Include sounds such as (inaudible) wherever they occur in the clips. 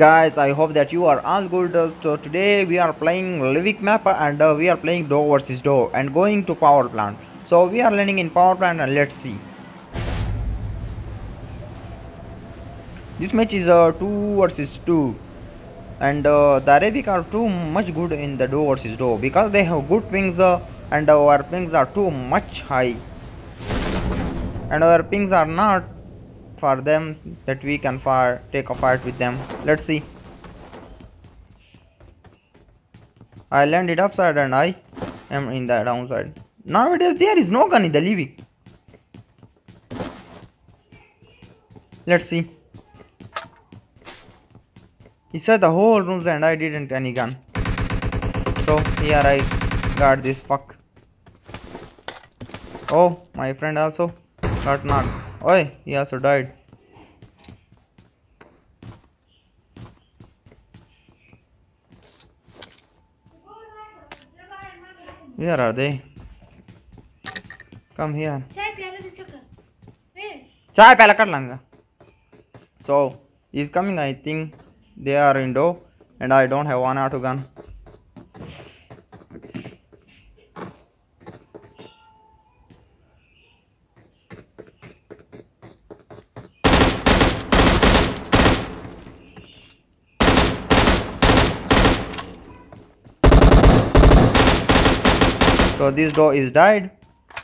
guys i hope that you are all good. So today we are playing livik map and uh, we are playing door versus door and going to power plant. So we are landing in power plant and let's see. This match is uh, 2 versus 2 and uh, the arabic are too much good in the door versus door because they have good pings uh, and our pings are too much high. And our pings are not for them that we can fire, take a fight with them. Let's see. I landed upside and I am in the downside. Nowadays there is no gun in the Livik. Let's see. He said the whole rooms and I didn't any gun. So here I got this fuck. Oh, my friend also got knocked. Oi, he also died. Where are they? Come here. Chai pala kar langa. So he's coming. I think they are in door, and I don't have one auto gun. So this door is died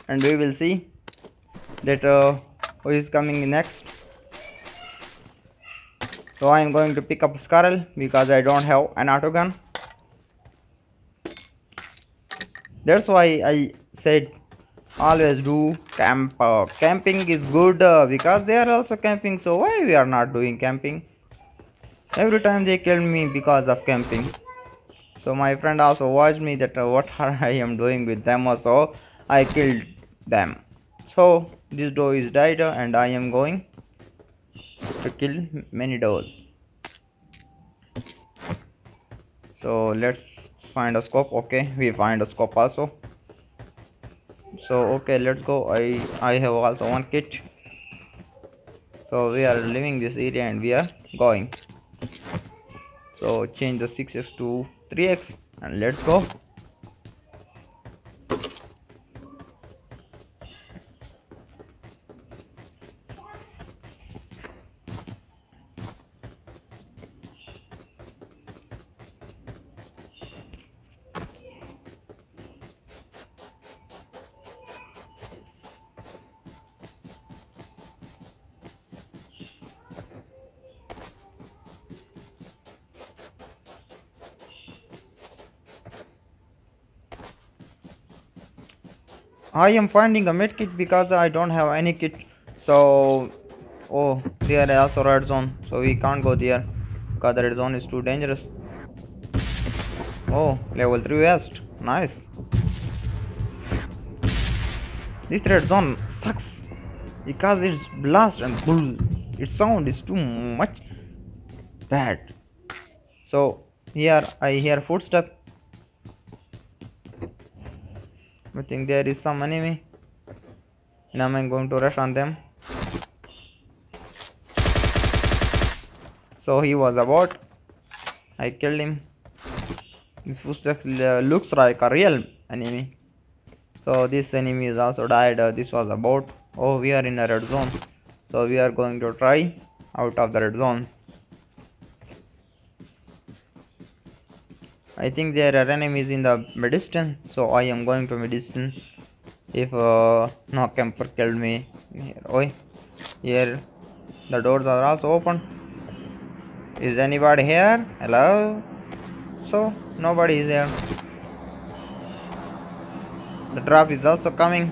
and we will see that uh, who is coming next. So I am going to pick up SCAR-L because I don't have an auto gun. That's why I said always do camp uh, camping is good uh, because they are also camping. So why we are not doing camping? Every time they kill me because of camping so my friend also watched me that uh, what (laughs) I am doing with them also. I killed them. So this door is died uh, and I am going to kill many doors so let's find a scope. Okay we find a scope also. So okay let's go. I I have also one kit. So we are leaving this area and we are going so change the 6x to 3x and let's go I am finding a med kit because I don't have any kit. So, oh, there is also red zone, so we can't go there because the red zone is too dangerous. Oh, level 3 west, nice. This red zone sucks because it's blast and bull. Its sound is too much bad. So here I hear footstep I think there is some enemy. Now I'm going to rush on them. So he was a bot. I killed him. This footstep uh, looks like a real enemy. So this enemy is also died. Uh, this was a bot. Oh, we are in a red zone. So we are going to try out of the red zone. I think there are enemies in the distance, so I am going to distance. If uh, no camper killed me, here, oi, here the doors are also open. Is anybody here? Hello? So nobody is here. The drop is also coming.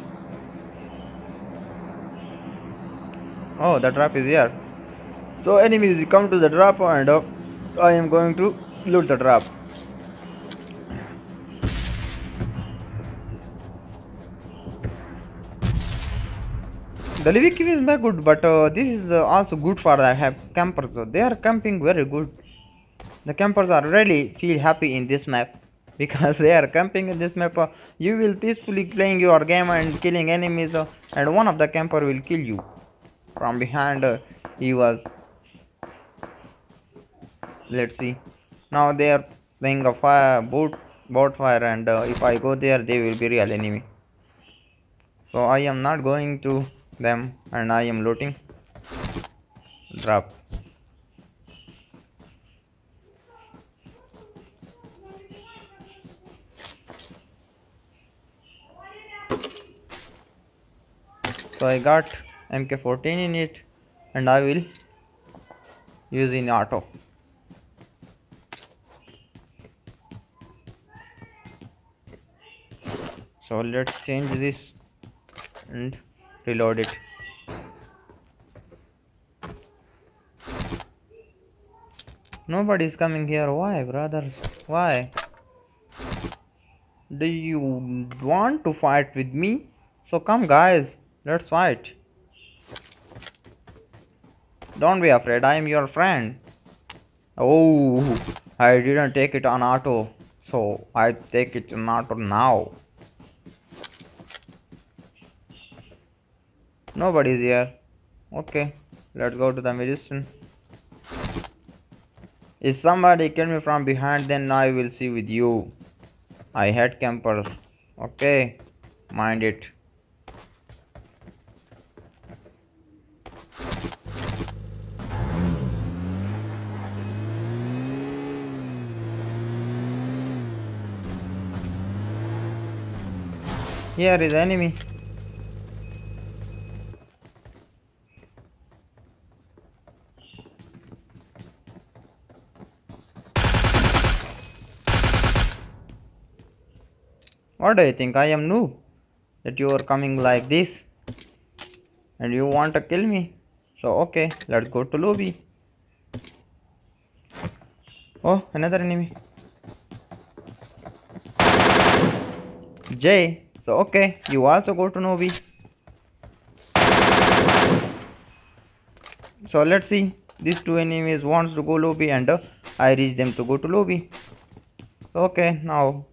Oh, the drop is here. So enemies come to the drop and uh, I am going to loot the drop. The Livik cave is very good, but uh, this is uh, also good for the campers. They are camping very good. The campers are really feel happy in this map (laughs) because they are camping in this map. Uh, you will peacefully playing your game and killing enemies, uh, and one of the camper will kill you from behind. Uh, he was let's see now they are playing a fire boat boat fire and uh, if i go there they will be real enemy so i am not going to them and i am looting. Drop. So i got mk14 in it and i will use in auto. So let's change this and reload it. Nobody is coming here. Why brothers? Why? Do you want to fight with me? So come guys. Let's fight. Don't be afraid. I am your friend. Oh i didn't take it on auto. So i take it on auto now nobody's here. Okay let's go to the Midstein. If somebody kill me from behind then i will see with you. I had campers. Okay mind it. Here is enemy What do you think? I am noob. That you are coming like this. And you want to kill me. So okay, let's go to lobby. Oh, another enemy. Jay. So okay, you also go to lobby. So let's see. These two enemies wants to go lobby and uh, I reach them to go to lobby. Okay, now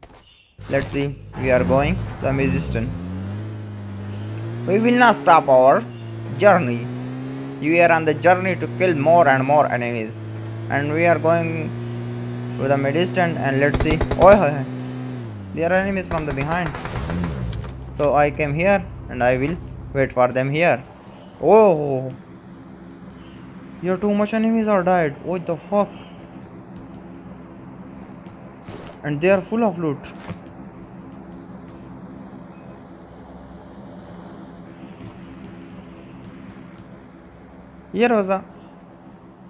let's see. We are going the musician we will not stop our journey. We are on the journey to kill more and more enemies. And we are going to the Midstein and let's see. Oh there are enemies from the behind. So i came here and i will wait for them here. Oh. Here too much enemies are died. What the fuck? And they are full of loot Here, Rosa.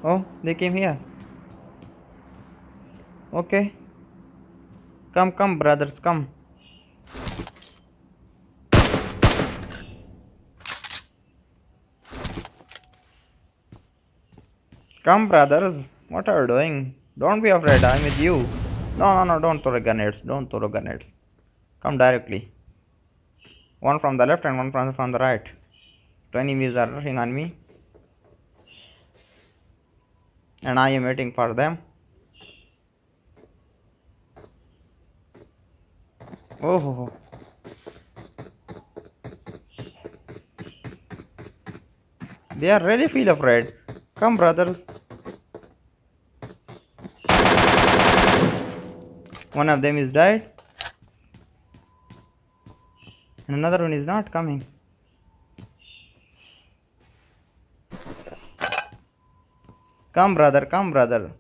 Oh, they came here. Okay. Come, come, brothers, come. Come, brothers. What are you doing? Don't be afraid. I'm with you. No, no, no. Don't throw grenades. Don't throw grenades. Come directly. One from the left and one from, from the right. Two enemies are rushing on me. And I am waiting for them. Oh, they are really feel afraid. Come, brothers. One of them is died, and another one is not coming. Come, brother, come, brother.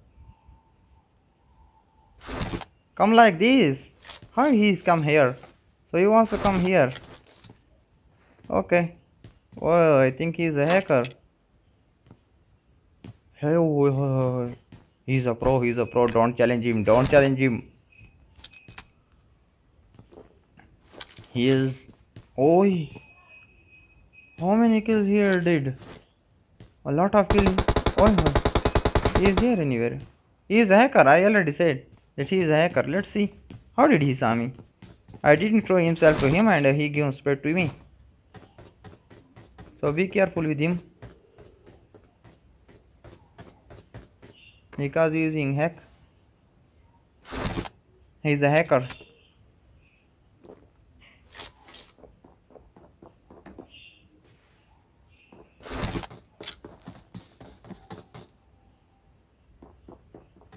Come like this. How he's come here? So he wants to come here. Okay. Oh, I think he's a hacker. Hey, he's a pro, he's a pro. Don't challenge him, don't challenge him. He is. Oh, how many kills here did? A lot of kills. Oh, he is here anywhere. He is a hacker. I already said that he is a hacker. Let's see. How did he saw me? I didn't throw himself to him and he gave spread to me. So be careful with him. Because he is using hack. He is a hacker.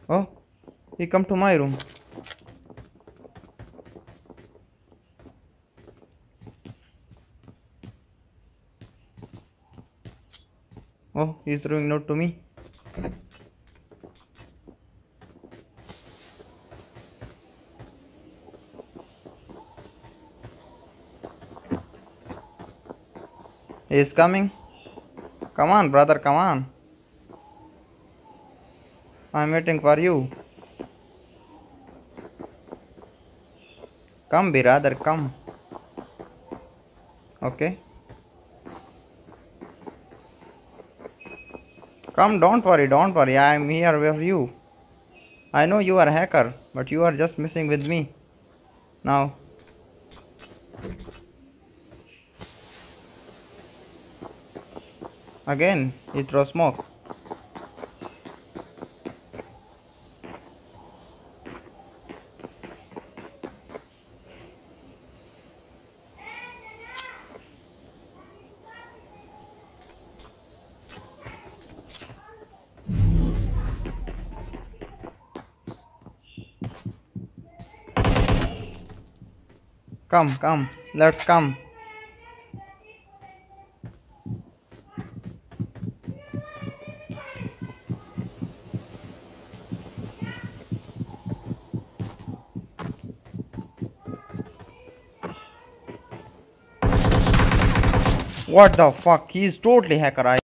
Oh, he come to my room. Oh, he's throwing note to me. He is coming. Come on, brother, come on. I'm waiting for you. Come, brother, come. Okay. Come, don't worry, don't worry. I am here with you. I know you are a hacker, but you are just messing with me. Now. Again, he throws smoke. Come, come, let's come. What the fuck? He's totally hacker. I